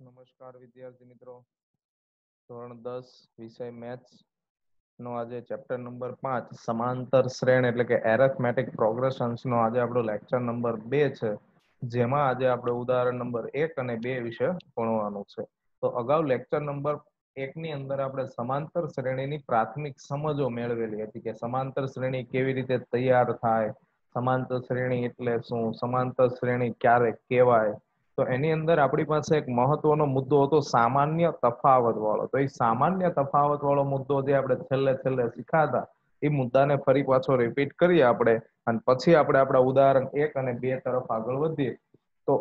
નમસ્કાર વિદ્યાર્થી મિત્રો. ધોરણ દસ, વિષય મેથ્સ નો આજે ચેપ્ટર નંબર પાંચ, સમાંતર શ્રેણ એટલે કે એરેથમેટિક પ્રોગ્રેશન્સ નો આજે આપણો લેક્ચર નંબર બે છે. જેમાં આજે આપણે ઉદાહરણ નંબર એક અને બે વિશે ભણવાનું છે. તો અગાઉ લેક્ચર નંબર એક ની અંદર આપણે સમાંતર શ્રેણીની પ્રાથમિક સમજો મેળવેલી હતી કે સમાંતર શ્રેણી કેવી રીતે તૈયાર થાય? સમાંતર શ્રેણી એટલે શું? સમાંતર શ્રેણી ક્યારે કહેવાય? તો એની અંદર આપણી પાસે એક મહત્વનો મુદ્દો હતો સામાન્ય તફાવત વાળો તો એ સામાન્ય તફાવત વાળો મુદ્દો જે આપણે છેલ્લે છેલ્લે શીખાતા, એ મુદ્દાને ફરી પાછો રિપીટ કરીએ આપણે અને પછી આપણે આપણા ઉદાહરણ એક અને બે તરફ આગળ વધીએ. તો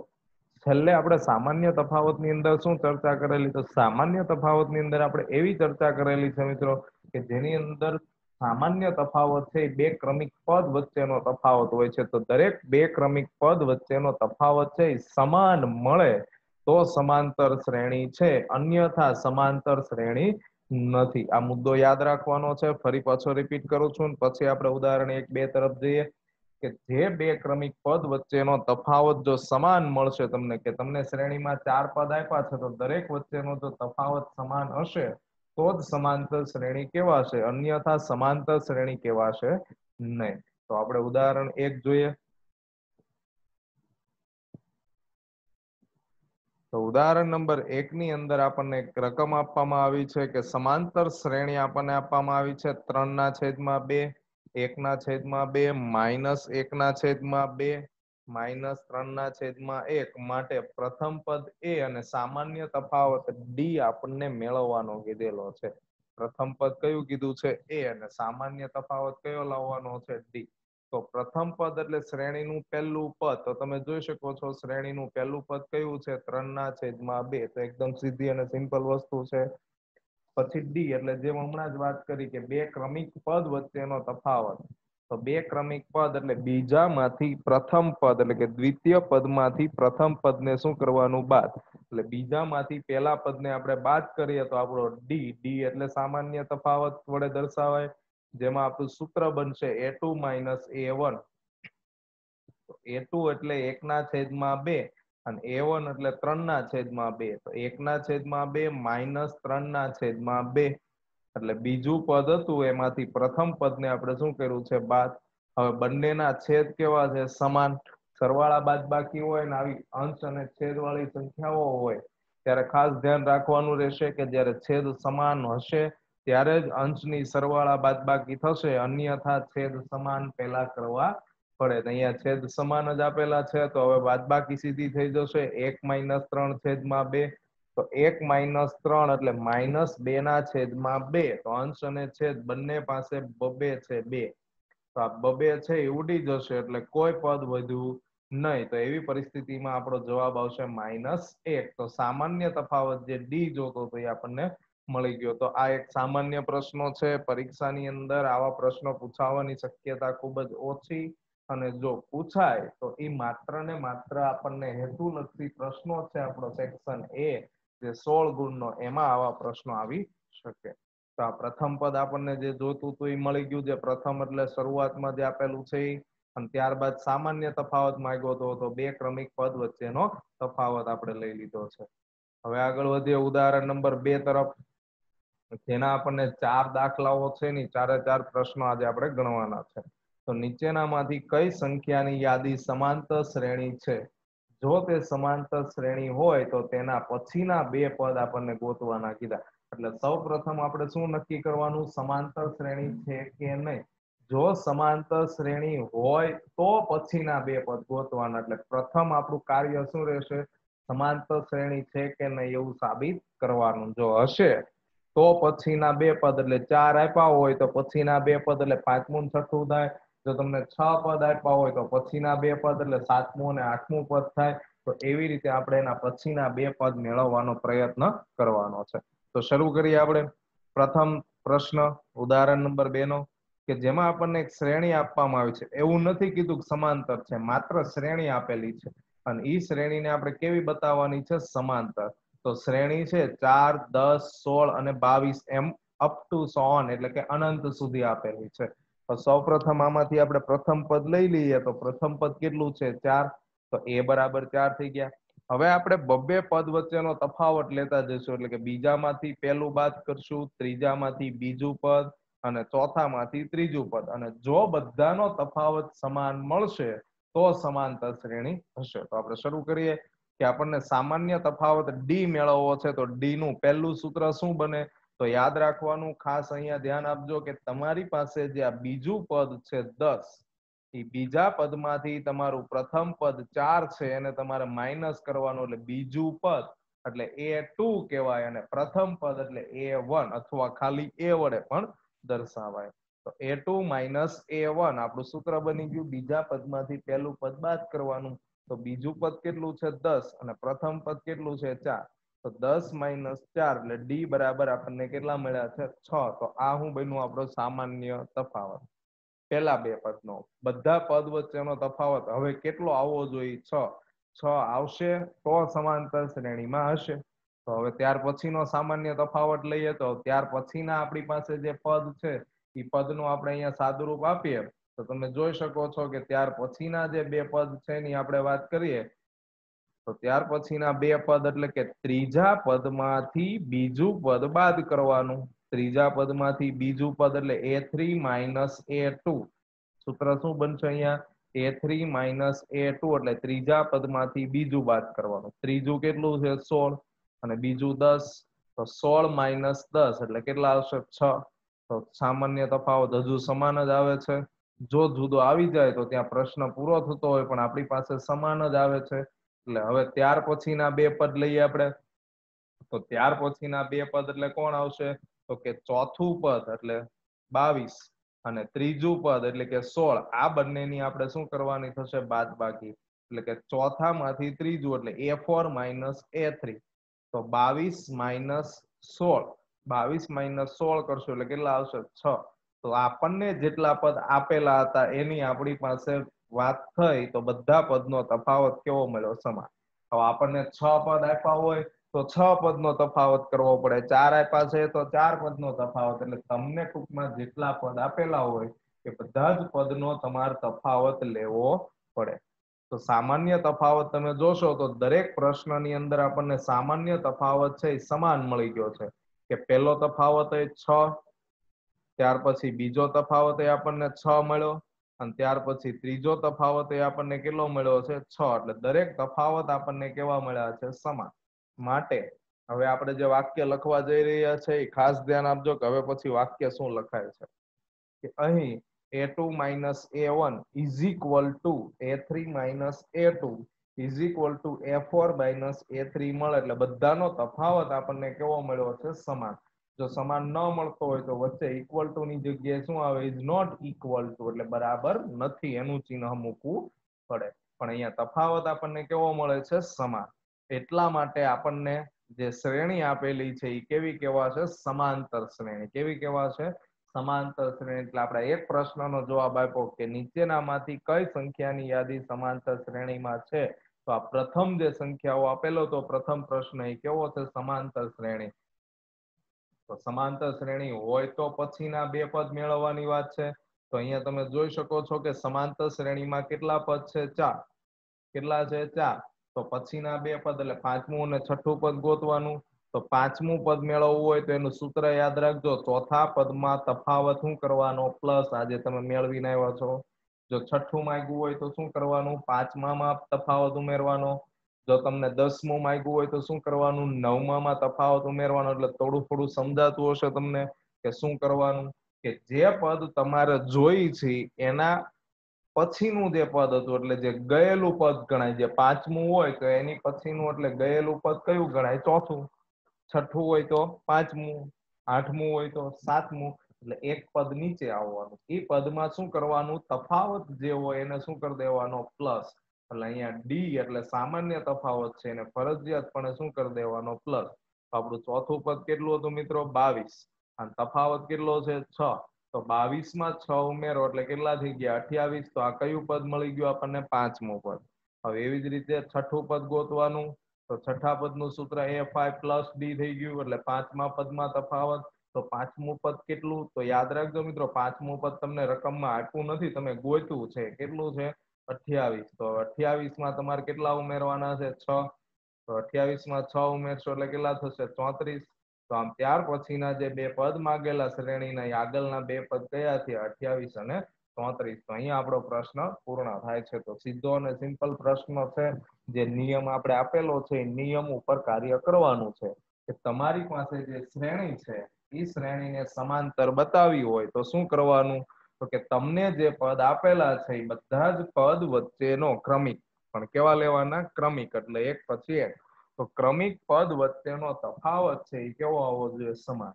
છેલ્લે આપણે સામાન્ય તફાવતની અંદર શું ચર્ચા કરેલી? તો સામાન્ય તફાવતની અંદર આપણે એવી ચર્ચા કરેલી છે મિત્રો કે જેની અંદર સામાન્ય તફાવત છે બે ક્રમિક પદ વચ્ચેનો તફાવત હોય છે. તો દરેક બે ક્રમિક પદ વચ્ચેનો તફાવત છે, એ સમાન મળે તો સમાંતર શ્રેણી છે. અન્યથા સમાંતર શ્રેણી નથી. આ મુદ્દો યાદ રાખવાનો છે. ફરી પાછો રિપીટ કરું છું પછી આપણે ઉદાહરણ એક બે તરફ જઈએ કે જે બે ક્રમિક પદ વચ્ચેનો તફાવત જો સમાન મળશે તમને કે તમને શ્રેણીમાં ચાર પદ આપ્યા છે, તો દરેક વચ્ચેનો જો તફાવત સમાન હશે તો જ સમાંતર શ્રેણી કેવાશે અન્યથા સમાંતર શ્રેણી કેવાશે નહીં. તો આપણે ઉદાહરણ એક જોઈએ. તો ઉદાહરણ નંબર એક ની અંદર આપણને એક રકમ આપવામાં આવી છે કે સમાંતર શ્રેણી આપણને આપવામાં આવી છે. ત્રણ ના છેદમાં બે, એકના છેદમાં બે, માઇનસ એકના છેદમાં બે માઇનસ ત્રણ ના છેદમાં એક માટે પ્રથમ પદ એ અને સામાન્ય તફાવત ડી આપણને મેળવવાનો કીધેલો છે. પ્રથમ પદ કયું કીધું છે? એ અને સામાન્ય તફાવત કયો લાવવાનો છે? ડી તો પ્રથમ પદ એટલે શ્રેણીનું પહેલું પદ. તો તમે જોઈ શકો છો શ્રેણીનું પહેલું પદ કયું છે? ત્રણ ના છેદમાં બે. તો એકદમ સીધી અને સિમ્પલ વસ્તુ છે. પછી ડી એટલે જે હમણાં જ વાત કરી કે બે ક્રમિક પદ વચ્ચેનો તફાવત. તો બે ક્રમિક પદ એટલે બીજામાંથી પ્રથમ પદ એટલે કે દ્વિતીય પદમાંથી પ્રથમ પદને શું કરવાનું? બાદ. એટલે બીજામાંથી પહેલા પદને આપણે બાદ કરીએ તો આપણો ડી ડી એટલે સામાન્ય તફાવત વડે દર્શાવાય. જેમાં આપણું સૂત્ર બનશે A two minus A one A two એટલે એકના છેદમાં બે અને એ વન એટલે ત્રણના છેદમાં બે. તો એકના છેદમાં બે માઇનસ ત્રણના છેદમાં બે. એટલે બીજું પદ હતું એમાંથી પ્રથમ પદને આપણે શું કર્યું છે? બાદ. હવે બંનેના છેદ કેવા છે? સમાન. સરવાળા બાદ બાકી હોય ને આવી અંશ અને છેદ વાળી સંખ્યાઓ હોય, ત્યારે ખાસ ધ્યાન રાખવાનું રહેશે કે જ્યારે છેદ સમાન હશે, ત્યારે જ અંશની સરવાળા બાદ બાકી થશે, અન્યથા છેદ સમાન પેલા કરવા પડે. અહીંયા છેદ સમાન જ આપેલા છે, તો હવે બાદ બાકી સીધી થઈ જશે. એક માઇનસ ત્રણ છેદમાં બે. તો એક માઇનસ ત્રણ એટલે માઇનસ બે ના છેદમાં બે, તો અંશ અને છેદ બંને પાસે બબે છે બે. તો આ બબે છે એ ઉડી જશે એટલે કોઈ પદ વધ્યું નહીં. તો એવી પરિસ્થિતિમાં આપણો જવાબ આવશે માઇનસ એક. તો સામાન્ય તફાવત જે ડી જોતો તો એ આપણને મળી ગયો. તો આ એક સામાન્ય પ્રશ્નો છે. પરીક્ષાની અંદર આવા પ્રશ્નો પૂછાવાની શક્યતા ખૂબ જ ઓછી અને જો પૂછાય તો એ માત્ર ને માત્ર આપણને હેતુ હેતુલક્ષી પ્રશ્નો છે આપણો સેક્શન એ જે સોળ ગુણનો એમાં આવા પ્રશ્નો આવી શકે. તો આ પ્રથમ પદ આપણને જે જોતું હતું એ મળી ગયું જે પ્રથમ એટલે શરૂઆતમાં જે આપેલું છે એ. અને ત્યારબાદ સામાન્ય તફાવત માંગ્યો હતો તો બે ક્રમિક પદ વચ્ચેનો તફાવત આપણે લઈ લીધો છે. હવે આગળ વધીએ. ઉદાહરણ નંબર બે તરફ. જેના આપણને ચાર દાખલાઓ છે ને, ચારે ચાર પ્રશ્નો આજે આપણે ગણવાના છે. તો નીચેનામાંથી કઈ સંખ્યાની યાદી સમાંતર શ્રેણી છે? જો તે સમાંતર શ્રેણી હોય તો તેના પછીના બે પદ આપણને ગોતવાના કીધા. એટલે સૌ પ્રથમ આપણે શું નક્કી કરવાનું? સમાંતર શ્રેણી છે કે નહીં? જો સમાંતર શ્રેણી હોય તો પછીના બે પદ ગોતવાના. એટલે પ્રથમ આપણું કાર્ય શું રહેશે? સમાંતર શ્રેણી છે કે નહીં એવું સાબિત કરવાનું. જો હશે તો પછીના બે પદ એટલે ચાર આપ્યા હોય તો પછીના બે પદ એટલે પાંચમું છઠ્ઠું થાય. જો તમને છ પદ આપ્યા હોય તો પછીના બે પદ એટલે સાતમું અને આઠમું પદ થાય, તો એવી રીતે આપણે એના પછીના બે પદ મેળવવાનો પ્રયત્ન કરવાનો છે. તો શરૂ કરીએ આપણે. પ્રથમ પ્રશ્ન, ઉદાહરણ નંબર બે નો કે જેમાં આપણને એક શ્રેણી આપવામાં આવી છે. એવું નથી કીધું સમાંતર છે, માત્ર શ્રેણી આપેલી છે. અને ઈ શ્રેણીને આપણે કેવી બતાવવાની છે? સમાંતર. તો શ્રેણી છે ચાર, દસ, સોળ અને બાવીસ એમ અપ ટુ સોન એટલે કે અનંત સુધી આપેલી છે. તો સૌ પ્રથમ આમાંથી આપણે પ્રથમ પદ લઈ લઈએ તો પ્રથમ પદ કેટલું છે? ચાર. તો એ બરાબર ચાર થઈ ગયા. હવે આપણે બબ્બે પદ વચ્ચેનો તફાવત લેતા જઈશું. એટલે કે બીજામાંથી પહેલું બાદ કરશું, ત્રીજામાંથી બીજું પદ અને ચોથામાંથી ત્રીજું પદ. અને જો બધાનો તફાવત સમાન મળશે, તો સમાનતા શ્રેણી હશે. તો આપણે શરૂ કરીએ કે આપણને સામાન્ય તફાવત ડી મેળવવો છે. તો ડી નું પહેલું સૂત્ર શું બને? તો યાદ રાખવાનું, ખાસ અહીંયા ધ્યાન આપજો કે તમારી પાસે જે આ બીજું પદ છે દસ, એ બીજા પદમાંથી તમારું પ્રથમ પદ ચાર છે, એને તમારે માઇનસ કરવાનું એટલે બીજું પદ, એટલે એ ટુ કહેવાય અને પ્રથમ પદ એટલે એ વન અથવા ખાલી એ વડે પણ દર્શાવાય. તો A two minus A one આપણું સૂત્ર બની ગયું. બીજા પદમાંથી પહેલું પદ બાદ કરવાનું. તો બીજું પદ કેટલું છે? દસ અને પ્રથમ પદ કેટલું છે? ચાર. તો દસ માઇનસ ચાર એટલે ડી બરાબર આપણને કેટલા મળ્યા છે? છ. તો આ હું બન્યું? આપણો સામાન્ય તફાવત. પેલા બે પદનો. બધા પદ વચ્ચેનો તફાવત હવે કેટલો આવવો જોઈએ? છ. છ આવશે તો સમાંતર શ્રેણીમાં હશે. તો હવે ત્યાર પછીનો સામાન્ય તફાવત લઈએ તો ત્યાર પછીના આપણી પાસે જે પદ છે એ પદનું આપણે અહીંયા સાદુરૂપ આપીએ. તો તમે જોઈ શકો છો કે ત્યાર પછીના જે બે પદ છે એની આપણે વાત કરીએ તો ત્યાર પછીના બે પદ એટલે કે ત્રીજા પદમાંથી બીજું પદ બાદ કરવાનું. ત્રીજા પદમાંથી બીજું પદ એટલે A three minus A two સૂત્ર શું બનશે અહીંયા? A three minus A two એટલે ત્રીજા પદમાંથી બીજું બાદ કરવાનું. ત્રીજું કેટલું છે? સોળ. અને બીજું દસ. તો સોળ માઇનસ દસ એટલે કેટલા આવશે? છ. તો સામાન્ય તફાવત હજુ સમાન જ આવે છે. જો જુદો આવી જાય તો ત્યાં પ્રશ્ન પૂરો થતો હોય પણ આપણી પાસે સમાન જ આવે છે. એટલે હવે ત્યાર પછીના બે પદ લઈએ આપણે. તો ત્યાર પછીના બે પદ એટલે કોણ આવશે? તો કે ચોથું પદ એટલે બાવીસ અને ત્રીજું પદ એટલે કે સોળ. આ બંનેની આપણે શું કરવાની થશે? બાદ બાકી એટલે કે ચોથામાંથી ત્રીજું એટલે A four minus A three. તો બાવીસ માઇનસ સોળ. બાવીસ માઇનસ સોળ કરશો એટલે કેટલા આવશે? છ. તો આપણને જેટલા પદ આપેલા હતા એની આપણી પાસે વાત થઈ તો બધા પદનો તફાવત કેવો મળ્યો સમાન? હવે આપણને છ પદ આપ્યા હોય તો છ પદનો તફાવત કરવો પડે. ચાર આપ્યા છે તો ચાર પદનો તફાવત. એટલે તમને ટૂંકમાં જેટલા પદ આપેલા હોય એ બધા જ પદનો તમારે તફાવત લેવો પડે. તો સામાન્ય તફાવત તમે જોશો તો દરેક પ્રશ્નની અંદર આપણને સામાન્ય તફાવત છે એ સમાન મળી ગયો છે. કે પહેલો તફાવત એ છ, ત્યાર પછી બીજો તફાવત એ આપણને છ મળ્યો. અને ત્યાર પછી ત્રીજો તફાવત એ આપણને કેટલો મળ્યો છે? છ. એટલે દરેક તફાવત આપણને કેવા મળ્યા છે? સમાન. માટે હવે આપણે જે વાક્ય લખવા જઈ રહ્યા છે એ ખાસ ધ્યાન આપજો કે હવે પછી વાક્ય શું લખાય છે? કે અહીં A two minus A one is equal to A three minus A two is equal to A four minus A three મળે. એટલે બધાનો તફાવત આપણને કેવો મળ્યો છે? સમાન. જો સમાન ન મળતો હોય તો વચ્ચે ઇક્વલ ટુ ની જગ્યાએ શું આવે? ઇઝ નોટ ઇક્વલ ટુ એટલે બરાબર નથી. એનું ચિહ્ન મૂકવું પડે. પણ અહીંયા તફાવત આપણને કેવો મળે છે? સમાન. એટલા માટે આપણને જે શ્રેણી આપેલી છે એ કેવી કેવા છે? સમાંતર શ્રેણી. કેવી કેવા છે? સમાંતર શ્રેણી. એટલે આપણે એક પ્રશ્નનો જવાબ આપ્યો કે નીચેનામાંથી કઈ સંખ્યાની યાદી સમાંતર શ્રેણીમાં છે? તો આ પ્રથમ જે સંખ્યાઓ આપેલો, તો પ્રથમ પ્રશ્ન એ કેવો છે? સમાંતર શ્રેણી. તો સમાંતર શ્રેણી હોય તો પછીના બે પદ મેળવવાની વાત છે. તો અહીંયા તમે જોઈ શકો છો કે સમાંતર શ્રેણીમાં કેટલા પદ છે? ચાર. કેટલા છે? ચાર. તો પછીના બે પદ એટલે પાંચમું અને છઠ્ઠું પદ ગોતવાનું. તો પાંચમું પદ મેળવવું હોય તો એનું સૂત્ર યાદ રાખજો. ચોથા પદમાં તફાવત શું કરવાનો? પ્લસ આજે તમે મેળવીને આવ્યા છો. જો છઠ્ઠું માંગ્યું હોય તો શું કરવાનું? પાંચમામાં તફાવત ઉમેરવાનો. જો તમને દસમું માંગ્યું હોય તો શું કરવાનું? નવમામાં તફાવત ઉમેરવાનો. એટલે થોડું થોડું સમજાતું હશે તમને કે શું કરવાનું? કે જે પદ તમારે જોઈ છે, એના પછીનું જે પદ હતું, એટલે જે ગયેલું પદ ગણાય, જે પાંચમું હોય, તો એની પછીનું એટલે ગયેલું પદ કયું ગણાય? ચોથું. છઠ્ઠું હોય તો પાંચમું. આઠમું હોય તો સાતમું. એટલે એક પદ નીચે આવવાનું. એ પદમાં શું કરવાનું? તફાવત જે હોય એને શું કરી દેવાનો? પ્લસ. એટલે અહીંયા ડી એટલે સામાન્ય તફાવત છે એને ફરજિયાતપણે શું કરી દેવાનો? પ્લસ આપણું ચોથું પદ કેટલું હતું મિત્રો? બાવીસ. અને તફાવત કેટલો છે? છ. તો બાવીસમાં છ ઉમેરો એટલે કેટલા થઈ ગયા? અઠ્યાવીસ. તો આ કયું પદ મળી ગયું આપણને? પાંચમું પદ. હવે એવી જ રીતે છઠ્ઠું પદ ગોતવાનું. તો છઠ્ઠા પદનું સૂત્ર એફ આઈ પ્લસ ડી થઈ ગયું એટલે પાંચમા પદમાં તફાવત. તો પાંચમું પદ કેટલું? તો યાદ રાખજો મિત્રો, પાંચમું પદ તમને રકમમાં આપ્યું નથી. તમે ગોતવું છે. કેટલું છે? અઠ્યાવીસ. તો અઠ્યાવીસમાં તમારે કેટલા ઉમેરવાના છે? છ. તો અઠ્યાવીસમાં છ ઉમેરશો એટલે કેટલા થશે? ચોત્રીસ. તો આમ ત્યાર પછીના જે બે પદ માગેલા શ્રેણીના આગળના બે પદ કયા છે? અઠ્યાવીસ અને ચોત્રીસ. તો અહીંયા આપણો પ્રશ્ન પૂર્ણ થાય છે. તો સીધો અને સિમ્પલ પ્રશ્ન છે. જે નિયમ આપણે આપેલો છે એ નિયમ ઉપર કાર્ય કરવાનું છે. કે તમારી પાસે જે શ્રેણી છે એ શ્રેણીને સમાંતર બતાવી હોય તો શું કરવાનું? તો કે તમને જે પદ આપેલા છે એ બધા જ પદ વચ્ચેનો ક્રમિક, પણ કેવા લેવાના? ક્રમિક. એટલે એક પછી એક. તો ક્રમિક પદ વચ્ચેનો તફાવત છે એ કેવો આવવો જોઈએ? સમાન.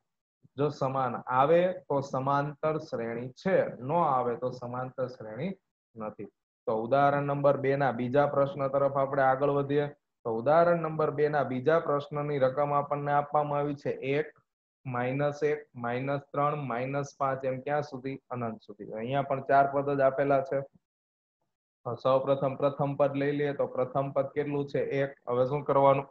જો સમાન આવે તો સમાંતર શ્રેણી છે. ન આવે તો સમાંતર શ્રેણી નથી. તો ઉદાહરણ નંબર બે ના બીજા પ્રશ્ન તરફ આપણે આગળ વધીએ. તો ઉદાહરણ નંબર બે ના બીજા પ્રશ્નની રકમ આપણને આપવામાં આવી છે એક માઇનસ એક, માઇનસ ત્રણ, માઇનસ પાંચ એમ ક્યાં સુધી? અનંત સુધી. અહીંયા પણ ચાર પદ જ આપેલા છે. સૌ પ્રથમ પ્રથમ પદ લઈ લઈએ તો પ્રથમ પદ કેટલું છે? એક. હવે શું કરવાનું?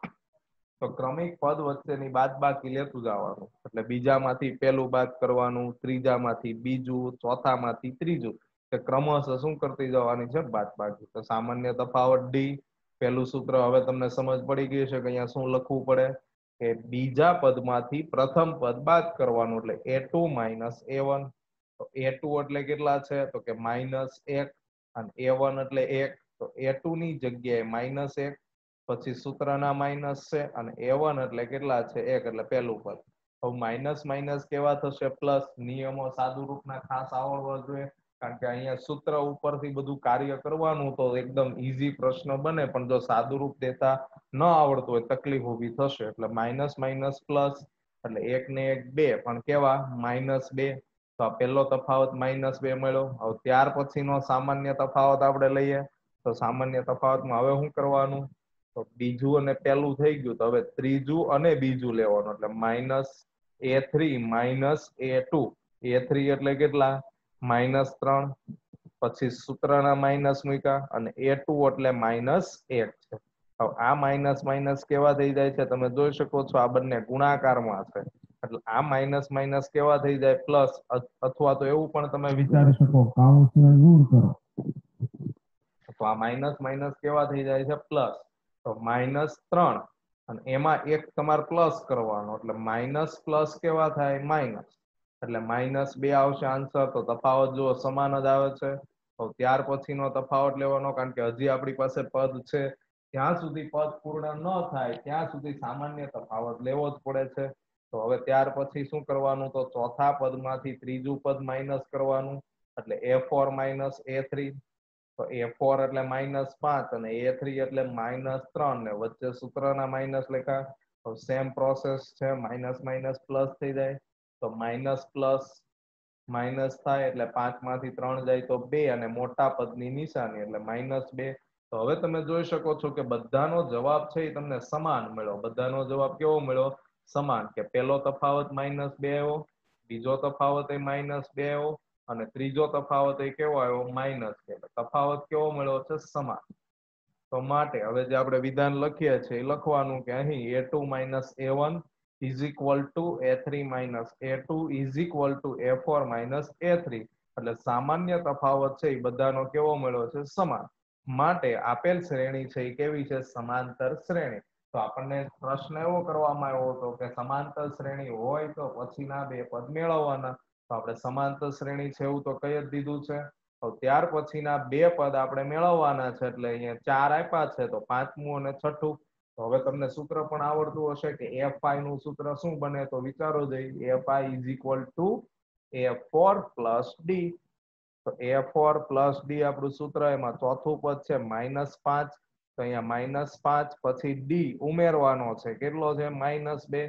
તો ક્રમિક પદ વચ્ચેની બાદ બાકી લેતું જવાનું. એટલે બીજામાંથી પેલું બાદ કરવાનું, ત્રીજામાંથી બીજું, ચોથામાંથી ત્રીજું. કે ક્રમશઃ શું કરતી જવાની છે? બાદ બાકી તો સામાન્ય તફાવત ડી. પેલું સૂત્ર હવે તમને સમજ પડી ગઈ છે કે અહીંયા શું લખવું પડે? કે બીજા પદમાંથી પ્રથમ પદ બાદ કરવાનું એટલે A two minus A one. તો એ ટુ એટલે કેટલા છે? તો કે માઇનસ એક અને એ વન એટલે એક. તો એ ટુ ની જગ્યાએ માઇનસ એક, પછી સૂત્રના માઇનસ છે અને એ વન એટલે કેટલા છે? એક એટલે પહેલું પદ. હવે માઇનસ માઇનસ કેવા થશે? પ્લસ નિયમો સાદુ રૂપના ખાસ આવડવા જોઈએ. કારણ કે અહીંયા સૂત્ર ઉપરથી બધું કાર્ય કરવાનું તો એકદમ ઈઝી પ્રશ્ન બને, પણ જો સાદુરૂપ દેતા ન આવડતું હોય, તકલીફ ઊભી થશે. એટલે માઇનસ માઇનસ પ્લસ એટલે એક ને એક બે. પણ કેવા? માઇનસ બે. તો આ પહેલો તફાવત માઇનસ બે મળ્યો. હવે ત્યાર પછીનો સામાન્ય તફાવત આપણે લઈએ. તો સામાન્ય તફાવતમાં હવે શું કરવાનું? તો બીજું અને પહેલું થઈ ગયું. તો હવે ત્રીજું અને બીજું લેવાનું. એટલે minus A three minus A two A three એટલે કેટલા? માઇનસ ત્રણ પછી સૂત્રના માઇનસ મૂક્યા અને એ ટુ એટલે માઇનસ એક છે. હવે આ માઇનસ માઇનસ કેવા થઈ જાય છે? તમે જોઈ શકો છો આ બંને ગુણાકારમાં છે. એટલે આ માઇનસ માઇનસ કેવા થઈ જાય? પ્લસ અથવા તો એવું પણ તમે વિચારી શકો. કાઉન્સને દૂર કરો. તો આ માઇનસ માઇનસ કેવા થઈ જાય છે? પ્લસ. તો માઇનસ ત્રણ. અને એમાં એક તમારે પ્લસ કરવાનો. એટલે માઇનસ પ્લસ કેવા થાય? માઇનસ. એટલે માઇનસ બે આવશે આન્સર તો તફાવત જુઓ, સમાન જ આવે છે. તો ત્યાર પછીનો તફાવત લેવાનો, કારણ કે હજી આપણી પાસે પદ છે. જ્યાં સુધી પદ પૂર્ણ ન થાય, ત્યાં સુધી સામાન્ય તફાવત લેવો જ પડે છે. તો હવે ત્યાર પછી શું કરવાનું? તો ચોથા પદમાંથી ત્રીજું પદ માઇનસ કરવાનું. એટલે A four minus A three તો એ ફોર એટલે માઇનસ પાંચ અને એ થ્રી એટલે માઇનસ ત્રણ. ને વચ્ચે સૂત્રના માઇનસ લેખા સેમ પ્રોસેસ છે માઇનસ માઇનસ પ્લસ થઈ જાય. તો માઇનસ પ્લસ, માઇનસ થાય એટલે પાંચમાંથી ત્રણ જાય તો બે અને મોટા પદની નિશાની એટલે માઇનસ બે. તો હવે તમે જોઈ શકો છો કે બધાનો જવાબ છે એ તમને સમાન મળ્યો. બધાનો જવાબ કેવો મળ્યો? સમાન. કે પેલો તફાવત માઇનસ બે આવ્યો, બીજો તફાવત એ માઇનસ બે આવ્યો, અને ત્રીજો તફાવત એ કેવો આવ્યો? માઇનસ બે. તફાવત કેવો મળ્યો છે? સમાન. તો માટે હવે જે આપણે વિધાન લખીએ છીએ એ લખવાનું કે અહીં A two minus A one is equal A two is equal to A four minus A three એટલે સામાન્ય તફાવત છે, એ બધાનો કેવો મળ્યો છે? સમાન. માટે આપેલ શ્રેણી છે, એ કેવી છે? સમાંતર શ્રેણી. તો આપણને પ્રશ્ન એવો કરવામાં આવ્યો હતો કે સમાંતર શ્રેણી હોય તો પછીના બે પદ મેળવવાના. તો આપણે સમાંતર શ્રેણી છે એવું તો કઈ જ દીધું છે. ત્યાર પછીના બે પદ આપણે મેળવવાના છે, એટલે અહીંયા ચાર આપ્યા છે, તો પાંચમું અને છઠ્ઠું. તો હવે તમને સૂત્ર પણ આવડતું હશે કે એફ આઈ નું સૂત્ર શું બને? તો વિચારો જઈ A five is equal to A four plus D તો એ ફોર પ્લસ ડી આપણું સૂત્ર એમાં ચોથું પદ છે માઇનસ પાંચ. તો અહીંયા માઇનસ પાંચ, પછી ડી ઉમેરવાનો છે. કેટલો છે? માઇનસ બે.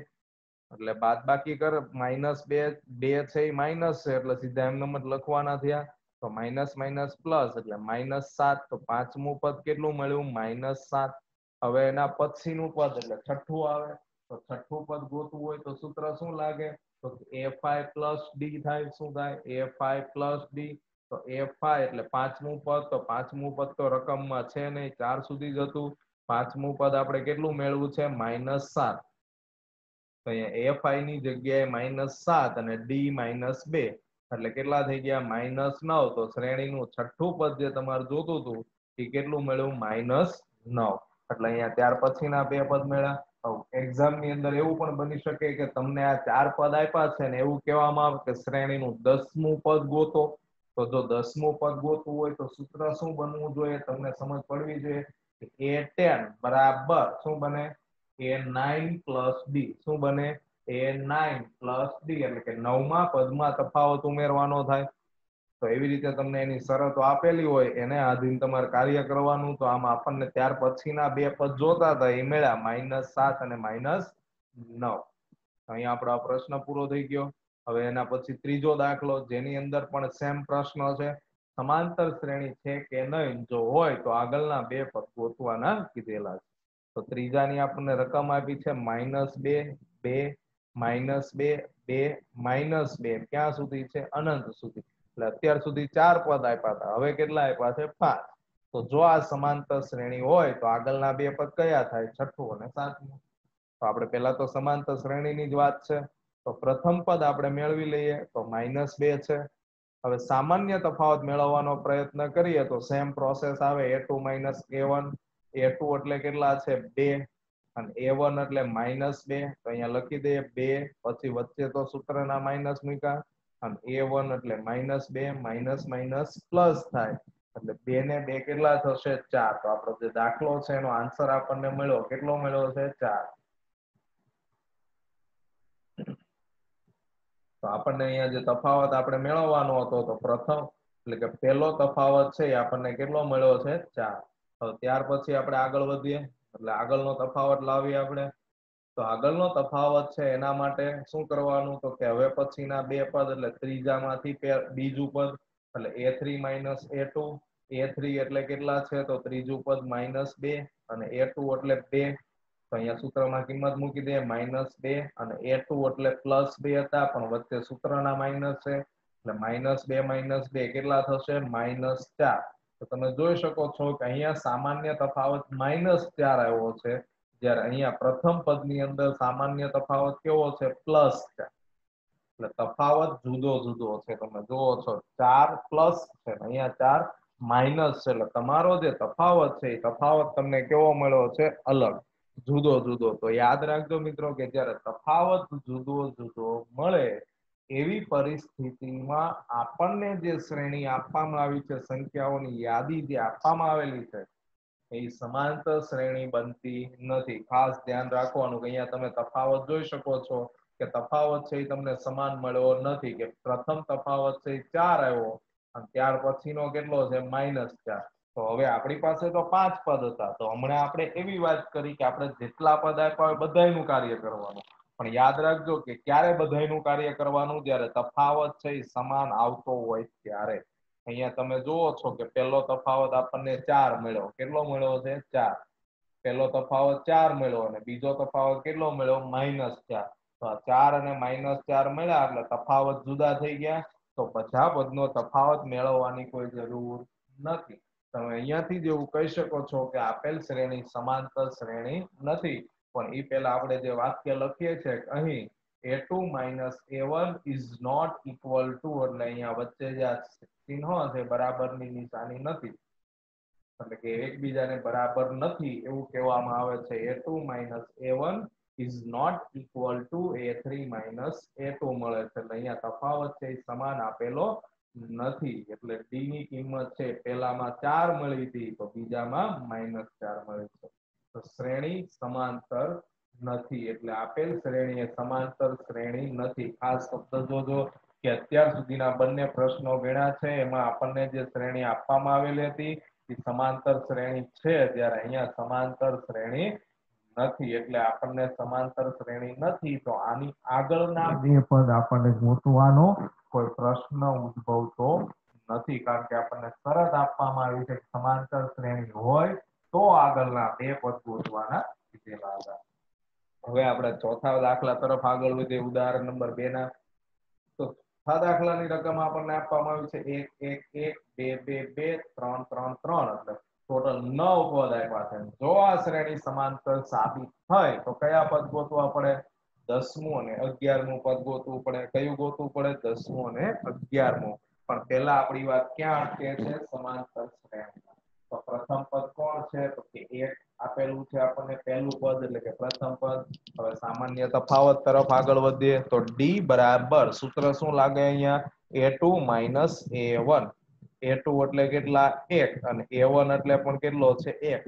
એટલે બાદ બાકી કર માઇનસ બે બે છે એ માઇનસ છે, એટલે સીધા એમ નંબર લખવાના થયા. તો માઇનસ માઇનસ પ્લસ એટલે માઇનસ સાત. તો પાંચમું પદ કેટલું મળ્યું? માઇનસ સાત. હવે એના પછીનું પદ એટલે છઠ્ઠું આવે, તો છઠ્ઠું પદ ગોતવું હોય તો સૂત્ર શું લાગે? તો એફ આઈ પ્લસ ડી થાય, શું થાય? એફ આઈ પ્લસ ડી તો એફ આઈ એટલે પાંચમું પદ, તો પાંચમું પદ તો રકમમાં છે નહીં, ચાર સુધી જતું પાંચમું પદ આપણે કેટલું મેળવું છે? માઇનસ સાત. તો અહીંયા એફ આઈ ની જગ્યાએ માઇનસ સાત અને ડી માઇનસ બે. એટલે કેટલા થઈ ગયા? માઇનસ નવ. તો શ્રેણીનું છઠ્ઠું પદ જે તમારે જોતું હતું, એ કેટલું મળ્યું માઇનસ નવ. એટલે અહીંયા ત્યાર પછીના બે પદ મેળ્યા એક્ઝામની અંદર એવું પણ બની શકે કે તમને આ ચાર પદ આપ્યા છે ને એવું કહેવામાં આવે કે શ્રેણીનું દસમું પદ ગોતો. તો જો દસમું પદ ગોતવું હોય તો સૂત્ર શું બનવું જોઈએ? તમને સમજ પડવી જોઈએ એ ટેન બરાબર શું બને? એ નાઇન પ્લસ ડી શું બને? એ નાઇન પ્લસ ડી એટલે કે નવમા પદમાં તફાવત ઉમેરવાનો થાય. તો એવી રીતે તમને એની શરતો આપેલી હોય, એને આધીન તમારે કાર્ય કરવાનું, તો આમાં આપણને ત્યાર પછીના બે પદ જોતા હતા, એ મેળ્યા માઇનસ સાત અને માઇનસ નવ. અહીંયા આપણો આ પ્રશ્ન પૂરો થઈ ગયો. હવે એના પછી ત્રીજો દાખલો, જેની અંદર પણ સેમ પ્રશ્ન છે. સમાંતર શ્રેણી છે કે નહીં, જો હોય તો આગળના બે પદ ગોતવાના કીધેલા છે. તો ત્રીજાની આપણને રકમ આપી છે માઇનસ બે બે માઇનસ બે બે માઇનસ બે. ક્યાં સુધી છે? અનંત સુધી. એટલે અત્યાર સુધી ચાર પદ આપ્યા હતા. હવે કેટલા આપ્યા છે? પાંચ. તો જો આ સમાંતર શ્રેણી હોય, તો આગળના બે પદ કયા થાય? છઠ્ઠું અને સાતમું. તો આપણે પહેલા તો સમાંતર શ્રેણીની જ વાત છે. તો પ્રથમ પદ આપણે મેળવી લઈએ, તો માઇનસ બે છે. હવે સામાન્ય તફાવત મેળવવાનો પ્રયત્ન કરીએ, તો સેમ પ્રોસેસ આવે. A two minus A one A two એટલે કેટલા છે? બે. અને એ વન એટલે માઇનસ બે. તો અહીંયા લખી દઈએ, બે. પછી વચ્ચે તો સૂત્રના માઇનસ મૂક્યા. અને એ એટલે માઇનસ માઇનસ માઇનસ પ્લસ થાય. એટલે બે ને બે કેટલા થશે? ચાર. તો આપણો જે દાખલો છે, એનો આન્સર આપણને મળ્યો. કેટલો મળ્યો છે? ચાર. તો આપણને અહીંયા જે તફાવત આપણે મેળવવાનો હતો, તો પ્રથમ, એટલે કે પહેલો તફાવત છે, એ આપણને કેટલો મળ્યો છે? ચાર. ત્યાર પછી આપણે આગળ વધીએ. એટલે આગળનો તફાવત લાવીએ આપણે. તો આગળનો તફાવત છે એના માટે શું કરવાનું? તો કે હવે પછીના બે પદ એટલે ત્રીજામાંથી બીજું પદ એટલે A three minus A two. A three એટલે કેટલા છે? તો ત્રીજું પદ માઇનસ બે અને એ ટુ એટલે બે. તો અહીંયા સૂત્રમાં કિંમત મૂકી દે, માઇનસ બે અને એ ટુ એટલે પ્લસ બે હતા, પણ વચ્ચે સૂત્રના માઇનસ છે. એટલે માઇનસ બે માઇનસ બે કેટલા થશે? માઇનસ ચાર. તો તમે જોઈ શકો છો કે અહીંયા સામાન્ય તફાવત માઇનસ ચાર આવ્યો છે. જ્યારે અહીંયા પ્રથમ પદની અંદર સામાન્ય તફાવત કેવો છે? પ્લસ છે. એટલે તફાવત જુદો જુદો છે. તમે જુઓ છો, ચાર પ્લસ છે. અહીંયા ચાર માઇનસ છે. એટલે તમારો જે તફાવત છે, એ તફાવત તમને કેવો મળ્યો છે? અલગ. જુદો જુદો. તો યાદ રાખજો મિત્રો કે જ્યારે તફાવત જુદો જુદો મળે, એવી પરિસ્થિતિમાં આપણને જે શ્રેણી આપવામાં આવી છે, સંખ્યાઓની યાદી જે આપવામાં આવેલી છે એ સમાંતર શ્રેણી બનતી નથી. ખાસ ધ્યાન રાખવાનું કે અહીંયા તમે તફાવત જોઈ શકો છો કે તફાવત છે એ તમને સમાન મળ્યો નથી કે પ્રથમ તફાવત છે ચાર આવ્યો અને ત્યાર પછીનો કેટલો છે? માઇનસ ચાર. તો હવે આપણી પાસે તો પાંચ પદ હતા. તો હમણાં આપણે એવી વાત કરી કે આપણે જેટલા પદ આપ્યા હોય બધાનું કાર્ય કરવાનું. પણ યાદ રાખજો કે ક્યારે બધાનું કાર્ય કરવાનું? જ્યારે તફાવત છે એ સમાન આવતો હોય ત્યારે. અહીંયા તમે જુઓ છો કે પહેલો તફાવત આપણને ચાર મળ્યો. કેટલો મળ્યો છે? ચાર. પહેલો તફાવત ચાર મળ્યો અને બીજો તફાવત કેટલો મળ્યો? માઇનસ ચાર. તો ચાર અને માઇનસ ચાર મળ્યા એટલે તફાવત જુદા થઈ ગયા. તો બધા પદનો તફાવત મેળવવાની કોઈ જરૂર નથી. તમે અહીંયાથી જ એવું કહી શકો છો કે આપેલ શ્રેણી સમાંતર શ્રેણી નથી. પણ એ પહેલા આપણે જે વાક્ય લખીએ છીએ અહીં A minus minus A one is not equal to એટલે અહીંયા વચ્ચે જે આ ચિહ્નો છે બરાબરની નિશાની નથી. એટલે કે એકબીજાને બરાબર નથી એવું કહેવામાં આવે છે. A two minus A one is not equal to A three minus A મળે છે. એટલે અહીંયા તફાવત છે, એ સમાન આપેલો નથી. એટલે d ની કિંમત છે, પહેલામાં ચાર મળી હતી, તો બીજામાં માઇનસ ચાર મળી છે. તો શ્રેણી સમાંતર નથી એટલે આપેલ શ્રેણી એ સમાંતર શ્રેણી નથી. ખાસ શબ્દ જોજો કે અત્યાર સુધીના બંને પ્રશ્નો ગણ્યા છે. એમાં આપણને જે શ્રેણી આપવામાં આવેલી હતી, એ સમાંતર શ્રેણી છે જ્યારે અહીંયા સમાંતર શ્રેણી નથી. એટલે આપણને સમાંતર શ્રેણી નથી. તો આની આગળના બે પદ આપણને ગોતવાનો કોઈ પ્રશ્ન ઉદ્ભવતો નથી. કારણ કે આપણને શરત આપવામાં આવી છે સમાંતર શ્રેણી હોય તો આગળના બે પદ ગોતવાના કીધેલા હતા હવે આપણે ચોથા દાખલા તરફ આગળ વધીએ, ઉદાહરણ નંબર બે ના. તો ચોથા દાખલાની રકમ આપણને આપવામાં આવી છે, એક એક એક, બે બે બે, ત્રણ ત્રણ ત્રણ. એટલે ટોટલ નવ પદ આપ્યા છે. જો આ શ્રેણી સમાંતર સાબિત થાય, તો કયા પદ ગોતવા પડે? દસમું અને અગિયારમું પદ ગોતવું પડે. કયું ગોતવું પડે? દસમું અને અગિયારમું. પણ પહેલા આપણી વાત ક્યાં અટકે છે? સમાંતર શ્રેણી. તો પ્રથમ પદ કોણ છે? તો કે એક આપેલું છે આપણને પહેલું પદ, એટલે કે પ્રથમ પદ. હવે સામાન્ય તફાવત તરફ આગળ વધીએ તો ડી બરાબર સૂત્ર શું લાગે અહીંયા? A two minus A one A two એટલે કેટલા? એક. અને એ વન એટલે પણ કેટલો છે? એક.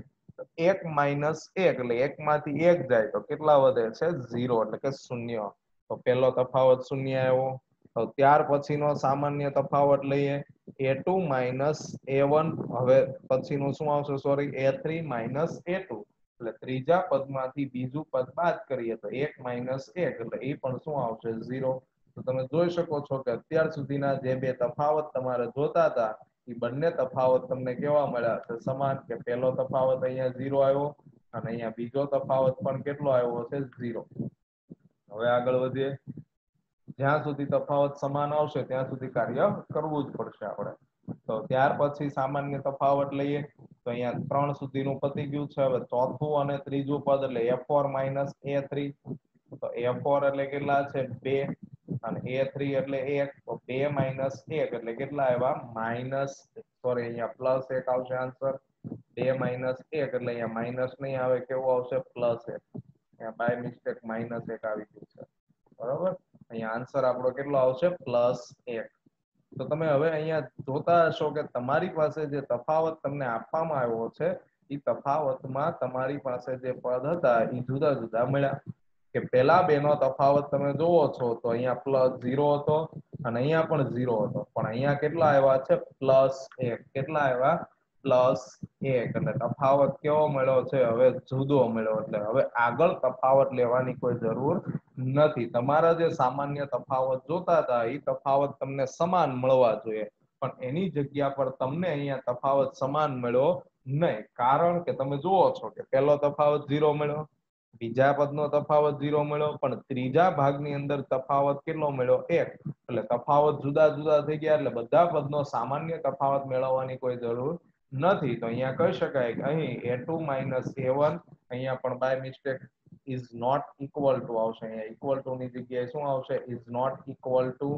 એક માઇનસ એક, એટલે એક માંથી એક જાય તો કેટલા વધે છે? ઝીરો એટલે કે શૂન્ય. તો પેલો તફાવત શૂન્ય આવ્યો. તો ત્યાર પછીનો સામાન્ય તફાવત લઈએ. A two minus A one હવે પછીનું શું આવશે? Sorry A three minus A two એટલે ત્રીજા પદમાંથી બીજું પદ બાદ કરીએ તો એક માઇનસ એક, એટલે એ પણ શું આવશે? ઝીરો તો તમે જોઈ શકો છો કે અત્યાર સુધીના જે બે તફાવત તમારે જોતા હતા, એ બંને તફાવત તમને કેવા મળ્યા? છે સમાન કે પહેલો તફાવત અહીંયા ઝીરો આવ્યો અને અહીંયા બીજો તફાવત પણ કેટલો આવ્યો છે ઝીરો હવે આગળ વધીએ. જ્યાં સુધી તફાવત સમાન આવશે, ત્યાં સુધી કાર્ય કરવું જ પડશે આપણે. તો ત્યાર પછી સામાન્ય તફાવત લઈએ, તો અહીંયા ત્રણ સુધીનું પતી ગયું છે. હવે ચોથું અને ત્રીજું પદ એટલે A four minus A three તો એ ફોર એટલે કેટલા છે? બે. અને એ થ્રી એટલે એક. તો બે માઇનસ એક એટલે કેટલા આવ્યા? માઇનસ સોરી અહીંયા પ્લસ એક આવશે આન્સર બે માઇનસ એક એટલે અહીંયા માઇનસ નહીં આવે, કેવું આવશે? પ્લસ એક. અહીંયા બાય મિસ્ટેક માઇનસ એક આવી ગયું છે. બરોબર? અહીંયા આન્સર આપણો કેટલો આવશે? પ્લસ એક. તો તમે હવે અહીંયા જોતા હશો કે તમારી પાસે જે તફાવત તમને આપવામાં આવ્યો છે એ તફાવતમાં તમારી પાસે જે પદ હતા એ જુદા જુદા મળ્યા. કે પેલા બે નો તફાવત તમે જોવો છો, તો અહીંયા પ્લસ ઝીરો હતો અને અહીંયા પણ ઝીરો હતો. પણ અહીંયા કેટલા આવ્યા છે? પ્લસ એક. કેટલા આવ્યા? પ્લસ એક. એટલે તફાવત કેવો મળ્યો છે? હવે જુદો મળ્યો. એટલે હવે આગળ તફાવત લેવાની કોઈ જરૂર નથી. તમારા જે સામાન્ય તફાવત જોતા હતા એ તફાવત તમને સમાન મળવા જોઈએ. પણ એની જગ્યા પર તમને અહીંયા તફાવત સમાન મળ્યો નહીં. કારણ કે તમે જુઓ છો કે પહેલો તફાવત ઝીરો મળ્યો, બીજા પદનો તફાવત ઝીરો મળ્યો, પણ ત્રીજા ભાગની અંદર તફાવત કેટલો મળ્યો? એક. એટલે તફાવત જુદા જુદા થઈ ગયા, એટલે બધા પદનો સામાન્ય તફાવત મેળવવાની કોઈ જરૂર નથી. તો અહીંયા કહી શકાય કે અહીં A two minus A one અહીંયા પણ by mistake is not equal to આવશે. અહીંયા ઇક્વલ ટુ ની જગ્યાએ શું આવશે? Is not equal to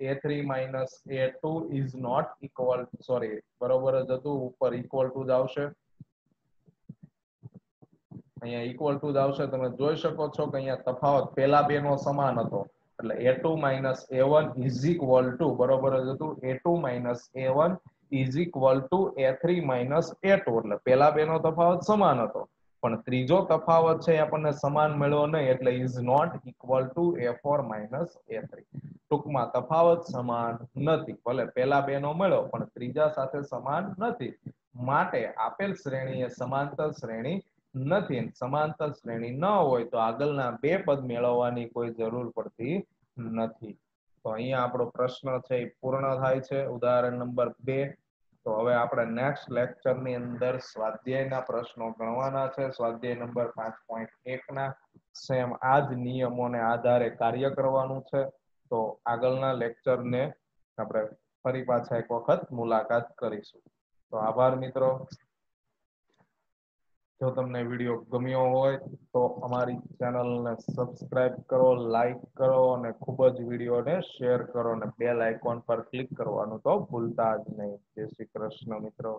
A three minus A two is not equal sorry બરોબર જ હતું. ઉપર ઇક્વલ ટુ જ આવશે. અહીંયા ઇક્વલ ટુ જ આવશે. તમે જોઈ શકો છો કે અહીંયા તફાવત પેલા બે નો સમાન હતો. એટલે A two minus A one is to બરોબર જ હતું. A two minus A one is equal to A three minus A two એટલે પેલા બે નો તફાવત સમાન હતો. પણ ત્રીજો તફાવત છે આપણને સમાન મળ્યો નહીં, એટલે is not equal to A four minus A three ટૂંકમાં તફાવત સમાન નથી. ભલે પેલા બે નો મળ્યો પણ ત્રીજા સાથે સમાન નથી. માટે આપેલ શ્રેણી એ સમાંતર શ્રેણી નથી. સમાંતર શ્રેણી ન હોય તો આગળના બે પદ મેળવવાની કોઈ જરૂર પડતી નથી. તો અહીંયા આપણો પ્રશ્ન છે એ પૂર્ણ થાય છે. ઉદાહરણ નંબર બે. તો હવે આપણે નેક્સ્ટ લેક્ચરની અંદર સ્વાધ્યાયના પ્રશ્નો ગણવાના છે. સ્વાધ્યાય નંબર પાંચ પોઈન્ટ એક ના સેમ આ જ નિયમોને આધારે કાર્ય કરવાનું છે. તો આગળના લેક્ચરને આપણે ફરી પાછા એક વખત મુલાકાત કરીશું. તો આભાર મિત્રો. જો તમને વીડિયો ગમ્યો હોય તો અમારી ચેનલને સબસ્ક્રાઇબ કરો લાઈક કરો અને ખૂબ જ વિડીયોને શેર કરો અને બેલ આઇકોન પર ક્લિક કરવાનું તો ભૂલતા જ નહીં. જય શ્રી કૃષ્ણ મિત્રો.